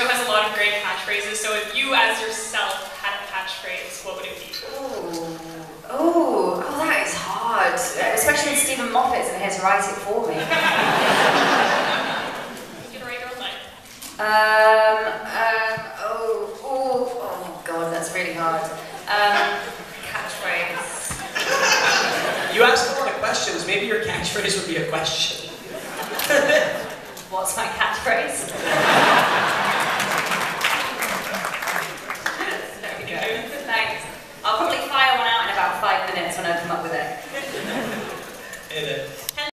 show has a lot of great catchphrases, so if you as yourself had a catchphrase, what would it be? Oh, oh, oh, that is hard. Especially when Steven Moffat's in here to write it for me. You can write your own line. Um, um, oh, oh, oh, God, that's really hard. Um, catchphrase. You asked a lot of questions. Maybe your catchphrase would be a question. What's my catchphrase? when I come up with it.